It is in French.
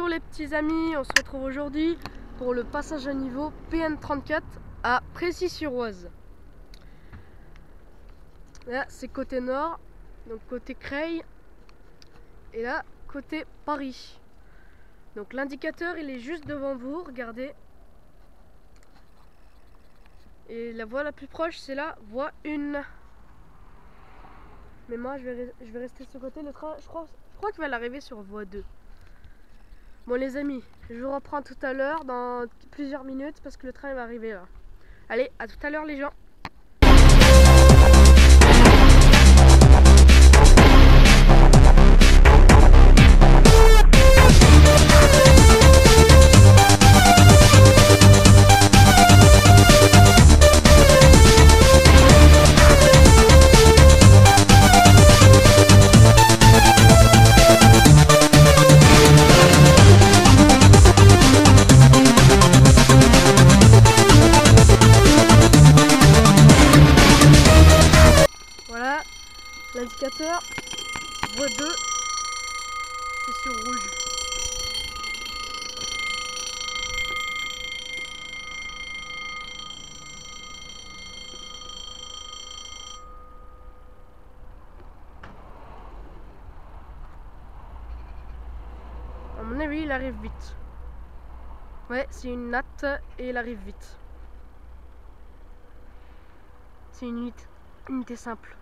retrouve aujourd'hui pour le passage à niveau PN34 à Précy-sur-Oise. Là, c'est côté nord, donc côté Creil, et là, côté Paris. Donc l'indicateur, il est juste devant vous, regardez. Et la voie la plus proche, c'est la voie 1. Mais moi, je vais, je vais rester de ce côté. Le train, je crois, je crois qu'il va l'arriver sur voie 2. Bon les amis, je vous reprends tout à l'heure dans plusieurs minutes parce que le train va arriver là. Allez, à tout à l'heure les gens. L'indicateur, voie 2, c'est sur rouge. À mon avis, il arrive vite. Ouais, c'est une natte et il arrive vite. C'est une unité, unité simple.